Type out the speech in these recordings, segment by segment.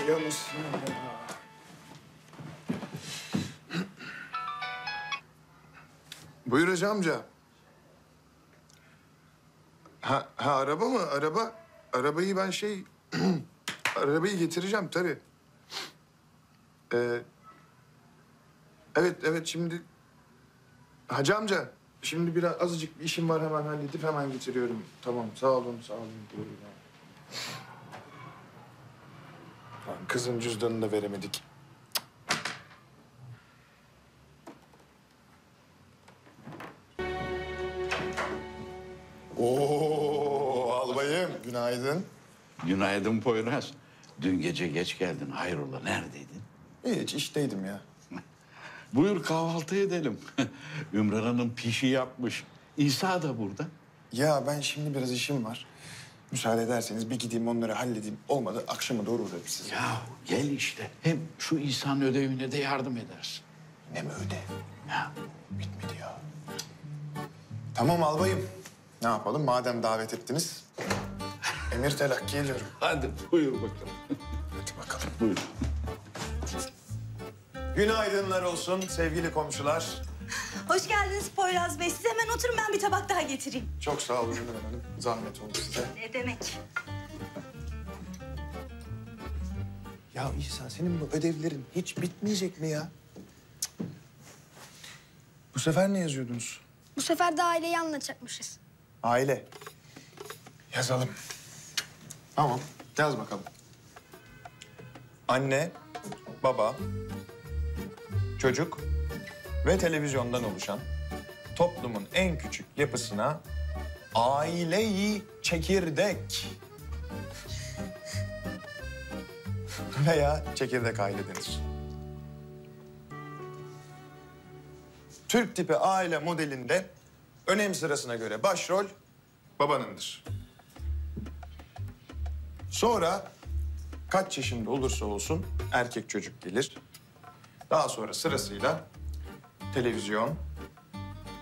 Ay anasını. Buyur hacı amca. Ha, ha araba mı? Araba. Arabayı ben şey... arabayı getireceğim tabii. Ee, evet, evet şimdi... Hacı amca, şimdi biraz azıcık bir işim var hemen halledip hemen getiriyorum. Tamam, sağ olun, sağ olun. Buyurun. Kızın cüzdanını da veremedik. Oo albayım, günaydın. Günaydın Poyraz. Dün gece geç geldin. Hayrola neredeydin? Hiç işteydim ya. Buyur kahvaltı edelim. Ümran Hanım pişi yapmış. İsa da burada. Ya ben şimdi biraz işim var. Müsaade ederseniz bir gideyim onları halledeyim. Olmadı akşama doğru uğrarım size. Ya gel işte. Hem şu İsa'nın ödevine de yardım edersin. Ne mi ödev? Ya Bitmedi ya. Tamam albayım. Ne yapalım madem davet ettiniz? Emir telakki ediyorum. hadi buyur bakalım. Hadi bakalım. Buyur. Günaydınlar olsun sevgili komşular. Hoş geldiniz Poyraz Bey. Siz hemen oturun ben bir tabak daha getireyim. Çok sağ olun Ümran Hanım. Zahmet oldu size. Ne demek? Ya İhsan senin bu ödevlerin hiç bitmeyecek mi ya? Cık. Bu sefer ne yazıyordunuz? Bu sefer de aileyi anlatacakmışız. Aile. Yazalım. Tamam. Yaz bakalım. Anne, baba, çocuk ve televizyondan oluşan toplumun en küçük yapısına aileyi çekirdek veya çekirdek aile denir. Türk tipi aile modelinde önem sırasına göre başrol babanındır. Sonra kaç yaşında olursa olsun erkek çocuk gelir. Daha sonra sırasıyla televizyon,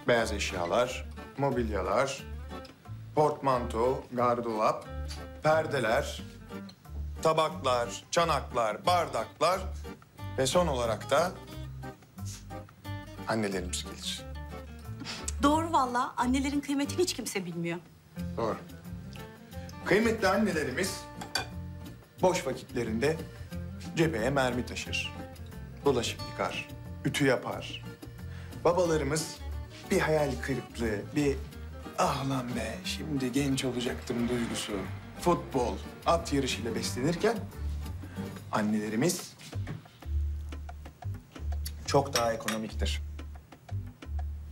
beyaz eşyalar, mobilyalar, portmanto, gardırop, perdeler, tabaklar, çanaklar, bardaklar ve son olarak da annelerimiz gelir. Doğru vallahi. Annelerin kıymetini hiç kimse bilmiyor. Doğru. Kıymetli annelerimiz boş vakitlerinde cepheye mermi taşır. Bulaşık yıkar, ütü yapar. Babalarımız bir hayal kırıklığı, bir ah lan be şimdi genç olacaktım duygusu, futbol, at yarışıyla beslenirken annelerimiz çok daha ekonomiktir.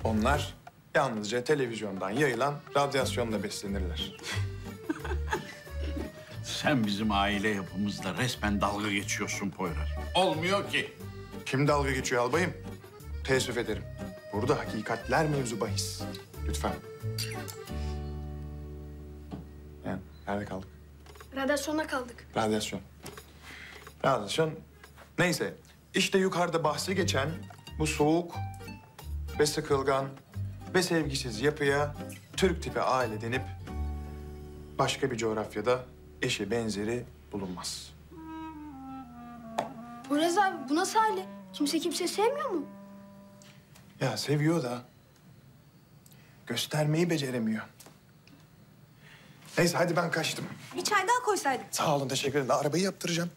Onlar yalnızca televizyondan yayılan radyasyonla beslenirler. Sen bizim aile yapımızla resmen dalga geçiyorsun Poyraz. Olmuyor ki. Kim dalga geçiyor albayım? Teessüf ederim. Burada hakikatler mevzu bahis. Lütfen. Yani nerede kaldık? Radyasyona kaldık. Radyasyon. Radyasyon. Neyse. İşte yukarıda bahsi geçen bu soğuk ve sıkılgan ve sevgisiz yapıya Türk tipi aile denip başka bir coğrafyada eşi benzeri bulunmaz. Poyraz abi bu nasıl aile? Kimse kimseyi sevmiyor mu? Ya seviyor da göstermeyi beceremiyor. Neyse hadi ben kaçtım. Bir çay daha koysaydık. Sağ olun teşekkür ederim. Arabayı yaptıracağım.